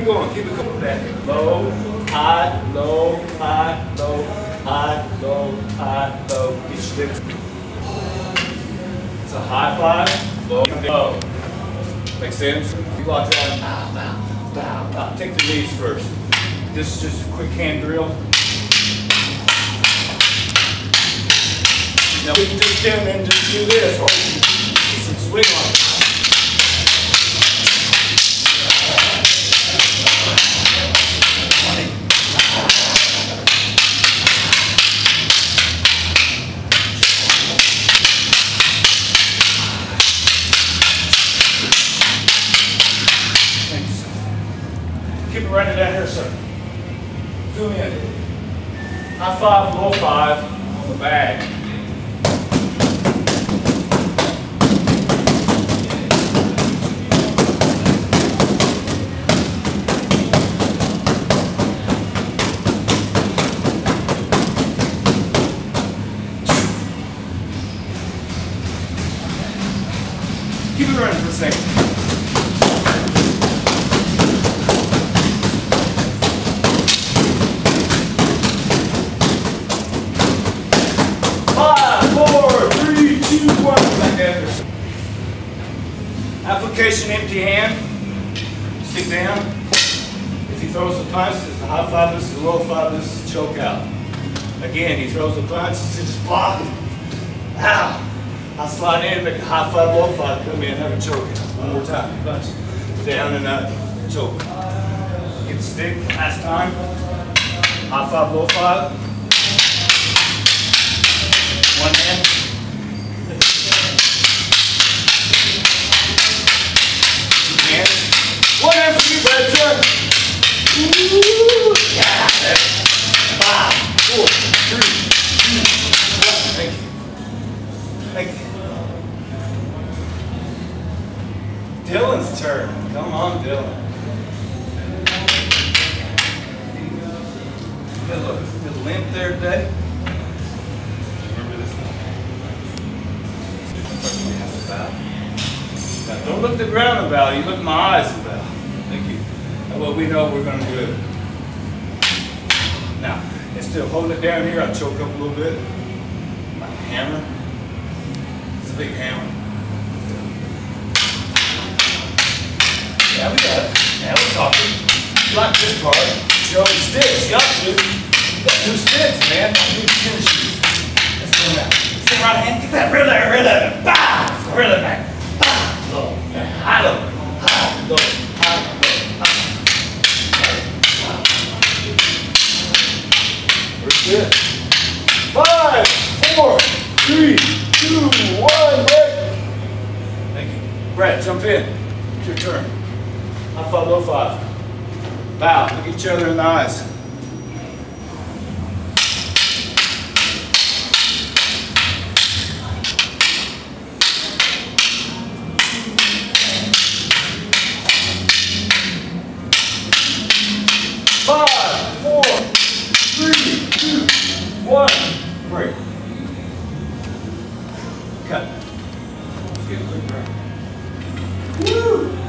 Keep going, keep it going. Back. Low, high, low, high, low, high, low, high, low. Get your hips. It's a high five, low, low. Make sense? You walk down, bow, bow, bow, bow. Take the knees first. This is just a quick hand drill. Now we can just stand and just do this, or some swing on it. Sir. Zoom in. High five, low five on the bag. Keep it running for a second. Application empty hand. Sit down. If he throws the punch, it's a high five, this is a low five, this is choke out. Again, he throws the punch, it's just block. Ow. I slide in, make a high five, low five, come in, have a choke out. One more time. Punch. Down and up. Choke. Get the stick, last time. High five, low five. One hand. Five, four, three, two, one. Thank you. Thank you. Dylan's turn. Come on, Dylan. A little, little limp there today. Remember this now, don't look the ground about you look my eyes about. Thank you. What we know we're gonna do. Now, instead of holding it down here, I choke up a little bit. My hammer. It's a big hammer. Yeah, we got it. Now we're talking. You like this part. Show the sticks. You got to. Got new sticks, man. New tennis shoes. Let's do that. Sit right hand. Get that real there. Brett, jump in. It's your turn. High five, low five. Bow, look each other in the eyes. Five, four, three, two, one. Break. Cut. Let's get a quick break. Woo!